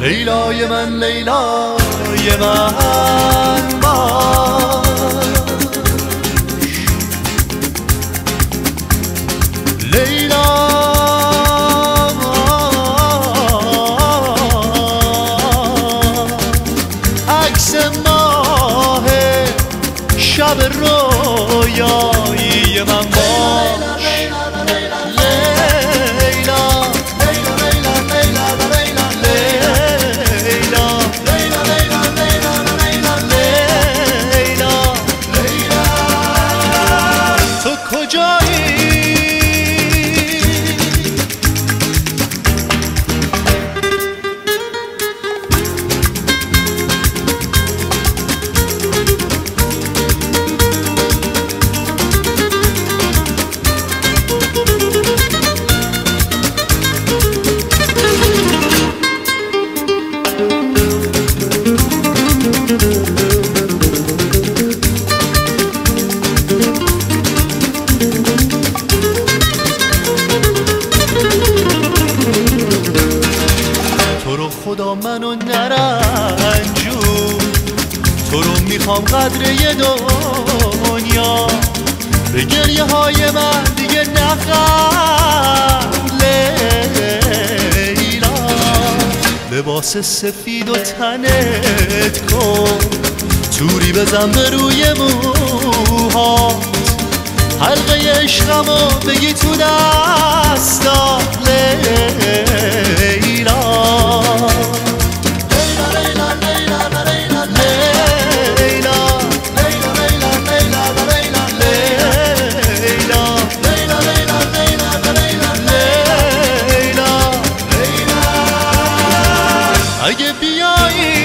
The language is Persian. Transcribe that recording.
لیلای من لیلای من باش لیلا عکس ماه شب رویایی من خدا منو نرنجون تو رو می‌خوام قدر یه دنیا. به گریه های من دیگه نخند. لیلا لباس سفید و تنت کن. توری بزن به روی موهات. حلقه عشقمو بگی تو دستا اگه بیایی